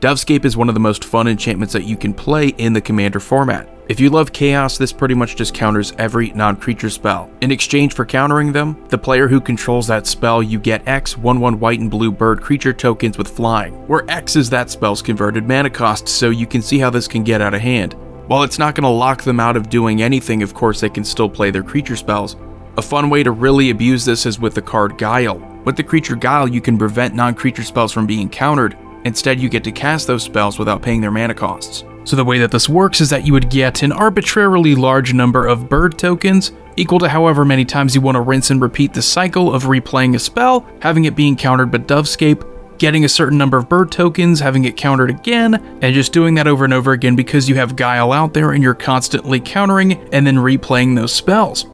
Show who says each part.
Speaker 1: Dovescape is one of the most fun enchantments that you can play in the Commander format. If you love Chaos, this pretty much just counters every non-creature spell. In exchange for countering them, the player who controls that spell, you get X 1-1 white and blue bird creature tokens with flying, where X is that spell's converted mana cost, so you can see how this can get out of hand. While it's not going to lock them out of doing anything, of course they can still play their creature spells. A fun way to really abuse this is with the card Guile. With the creature Guile, you can prevent non-creature spells from being countered, instead you get to cast those spells without paying their mana costs. So the way that this works is that you would get an arbitrarily large number of bird tokens, equal to however many times you want to rinse and repeat the cycle of replaying a spell, having it being countered by Dovescape, getting a certain number of bird tokens, having it countered again, and just doing that over and over again because you have Guile out there and you're constantly countering and then replaying those spells.